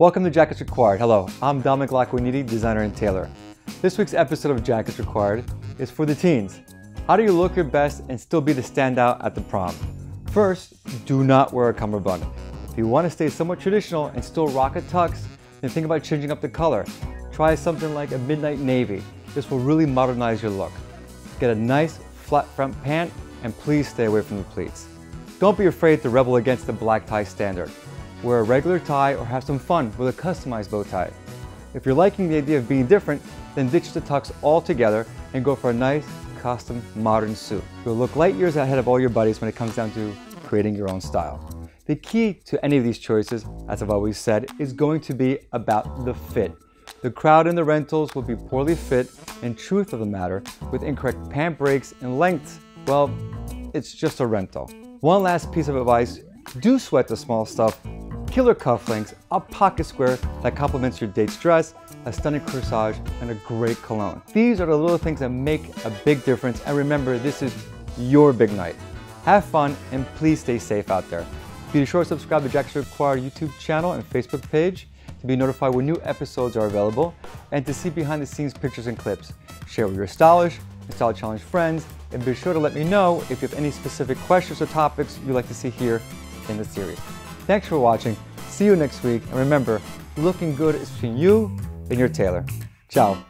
Welcome to Jackets Required. Hello, I'm Dominic Lacquaniti, designer and tailor. This week's episode of Jackets Required is for the teens. How do you look your best and still be the standout at the prom? First, do not wear a cummerbund. If you want to stay somewhat traditional and still rock a tux, then think about changing up the color. Try something like a midnight navy. This will really modernize your look. Get a nice flat front pant and please stay away from the pleats. Don't be afraid to rebel against the black tie standard. Wear a regular tie or have some fun with a customized bow tie. If you're liking the idea of being different, then ditch the tux altogether and go for a nice, custom, modern suit. You'll look light years ahead of all your buddies when it comes down to creating your own style. The key to any of these choices, as I've always said, is going to be about the fit. The crowd in the rentals will be poorly fit, and truth of the matter, with incorrect pant breaks and lengths, well, it's just a rental. One last piece of advice, do sweat the small stuff killer cufflinks, a pocket square that complements your date's dress, a stunning corsage, and a great cologne. These are the little things that make a big difference, and remember, this is your big night. Have fun, and please stay safe out there. Be sure to subscribe to Jackets Required YouTube channel and Facebook page to be notified when new episodes are available, and to see behind the scenes pictures and clips. Share with your stylish and style challenge friends, and be sure to let me know if you have any specific questions or topics you'd like to see here in the series. Thanks for watching. See you next week. And remember, looking good is between you and your tailor. Ciao.